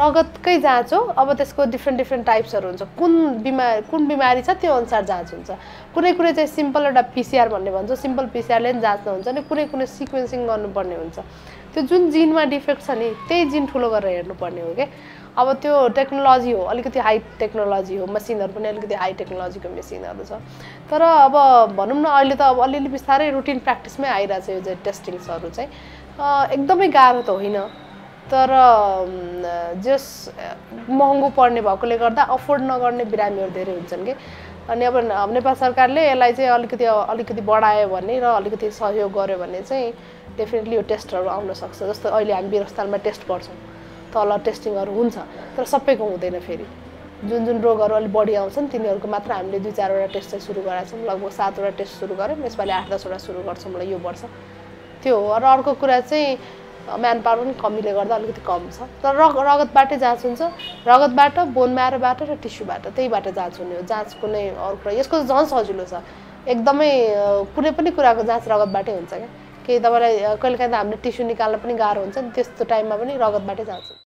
एकै जाँच हो। अब त्यसको डिफ्रेन्ट डिफ्रेन्ट टाइप्सहरू हुन्छ। कुन बिमार कुन बिमारी छ त्यो अनुसार जाँच हुन्छ। कुनै कुनै चाहिँ सिम्पल एउटा पिसिआर भन्ने भन्छ। सिम्पल पिसिआरले पनि जाँच्न हुन्छ अनि कुनै कुनै सिक्वेन्सिङ गर्नुपर्ने हुन्छ। त्यो जुन जिनमा डिफेक्ट छ नि त्यही जिन ठुलो गरेर हेर्नुपर्ने हो क्या अब त्यो टेक्नोलोजी हो अलिकति हाई टेक्नोलोजी हो मसिनहरू पनि अलिकति हाई टेक्नोलोजीको मेसिनहरू छ। तर अब भनौँ न अहिले त अब अलिअलि बिस्तारै रुटिन प्र्याक्टिसमै आइरहेको छ यो चाहिँ टेस्टिङ्सहरू चाहिँ। एकदमै गाह्रो त होइन। तर जस महँगो पर्ने भएकोले गर्दा अफोर्ड नगर्ने बिरामीहरू धेरै हुन्छन् कि। अनि अब नेपाल सरकारले यसलाई चाहिँ अलिकति अलिकति बढायो भने र अलिकति सहयोग गर्यो भने चाहिँ डेफिनेटली यो टेस्टहरू आउन सक्छ। जस्तो अहिले हामी वीर टेस्ट गर्छौँ तल टेस्टिङहरू हुन्छ तर सबैको हुँदैन फेरि। जुन जुन रोगहरू अलिक बढी आउँछन् तिनीहरूको मात्र हामीले दुई चारवटा टेस्ट चाहिँ सुरु गरेका छौँ। लगभग सातवटा टेस्ट सुरु गऱ्यौँ यसपालि आठ दसवटा सुरु गर्छौँ मलाई यो वर्ष। त्यो हो। र अर्को कुरा चाहिँ म्यान पावर पनि कमीले गर्दा अलिकति कम छ। तर रग रगतबाटै जाँच हुन्छ। रगतबाट बोन म्यारोबाट र टिस्युबाट त्यहीबाट जाँच हुने हो। जाँच कुनै अरू कुरा। यसको झन् सजिलो छ। एकदमै कुनै पनि कुराको जाँच रगतबाटै हुन्छ क्या। केही तपाईँलाई कहिलेकाहीँ त हामीले टिस्यु निकाल्न पनि गाह्रो हुन्छ। नि त्यस्तो टाइममा पनि रगतबाटै जाँच हुन्छ।